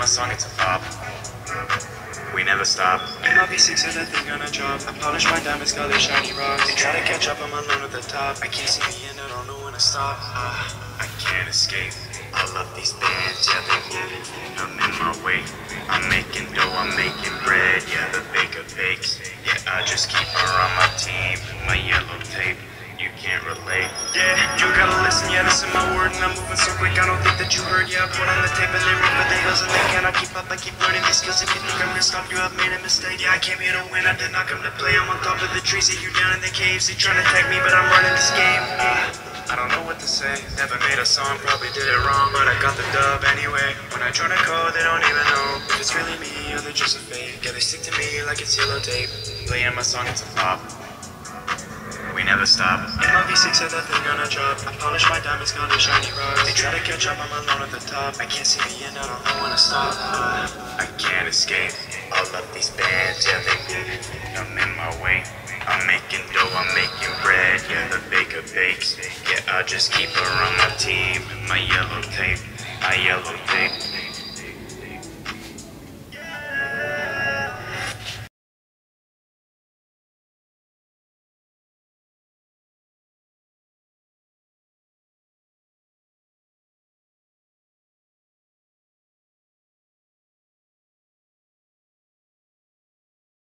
my song, it's a flop. We never stop. In my V6 said that thing gonna drop. I polish my diamonds, got these shiny rocks. They try to catch up, I'm alone at the top. I can't see the end, I don't know when to stop. Uh, I can't escape. I love these bands, yeah, they move. I'm in my way. I'm making dough, I'm making bread, yeah, the baker bakes. Yeah, I just keep her on my team, my yellow tape. You can't relate. Yeah, you gotta listen, yeah, this is my word, and I'm moving so quick, I don't think that you heard. Yeah, I put on the tape and they run for I keep learning these skills. If you think I'm gonna stop, you have made a mistake. Yeah, I came here to win, I did not come to play. I'm on top of the trees, see you down in the caves. They trying to tag me, but I'm running this game. Uh, I don't know what to say. Never made a song, probably did it wrong, but I got the dub anyway. When I try to call, they don't even know if it's really me or they're just a fake. Yeah, they stick to me like it's yellow tape. Playing my song, it's a flop. We never stop. In my V6 said that they're gonna drop. I polish my diamonds, got these shiny rocks. They try to catch up, I'm alone at the top. I can't see the end, I don't know when to stop. I can't escape. I love these bands, yeah, they. I'm in my way. I'm making dough, I'm making bread, yeah, the baker bakes. Yeah, I just keep her on my team, my yellow tape, my yellow tape.